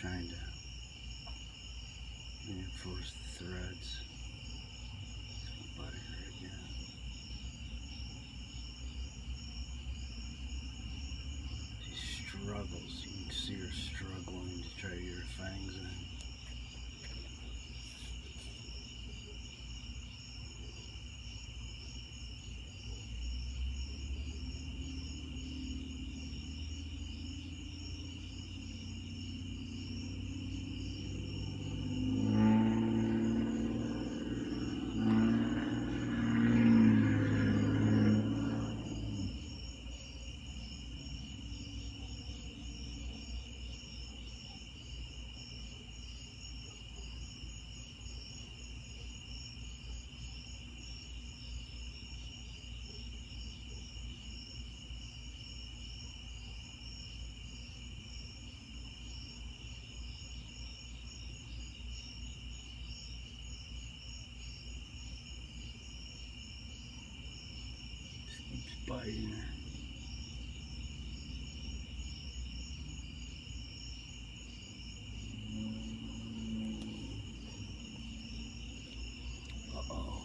trying to reinforce the threads. Her. Uh-oh.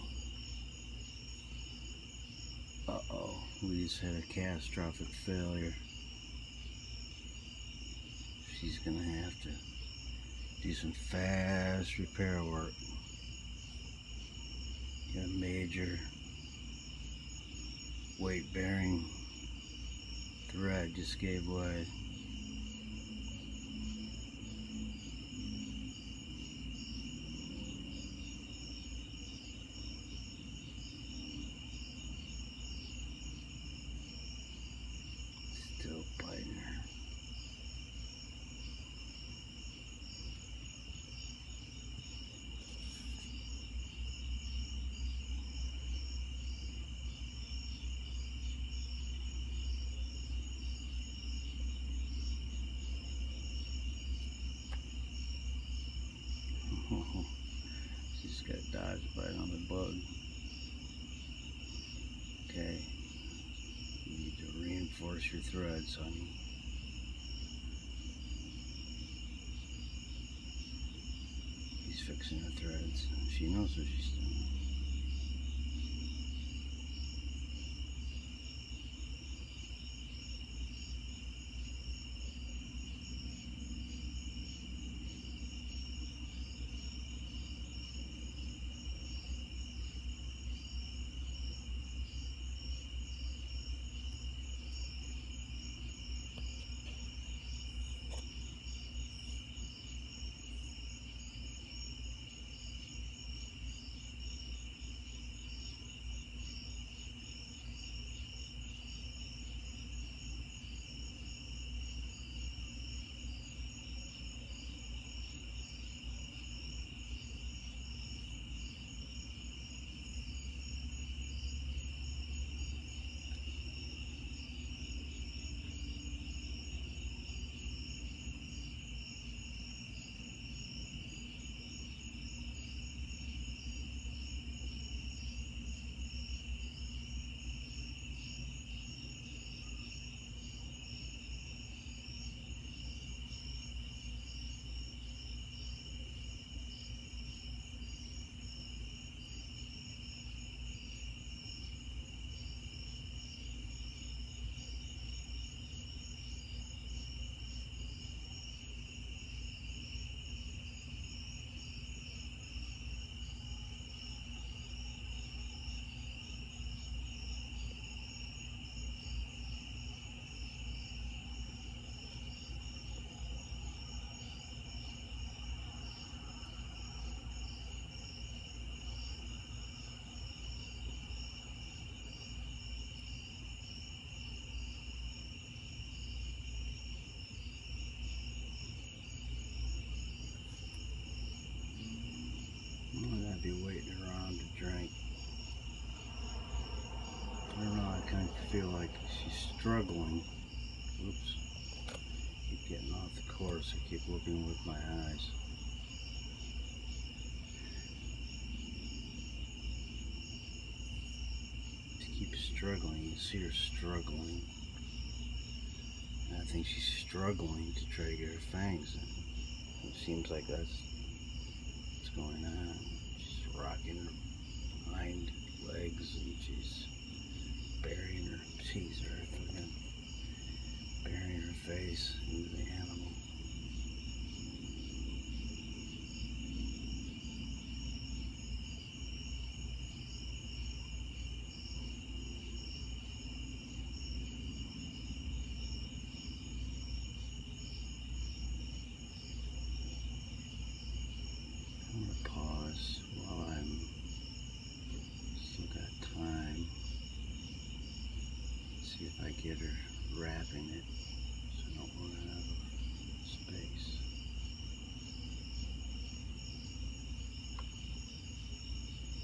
Uh-oh. We just had a catastrophic failure. She's gonna have to do some fast repair work. Got a major weight bearing thread just gave way. Still biting her. She's got dodge bite on the bug. Okay. You need reinforce your threads, honey. He's fixing her threads. She knows what she's doing. Feel like she's struggling. Oops. Keep getting off the course. I keep looking with my eyes. She keeps struggling. You see her struggling. I think she's struggling to try to get her fangs in. It seems like that's what's going on. She's rocking her hind legs and she's burying her, she's her, burying her face into the animal. I'm gonna pause while I'm still got time. See if I get her wrapping it so I don't run out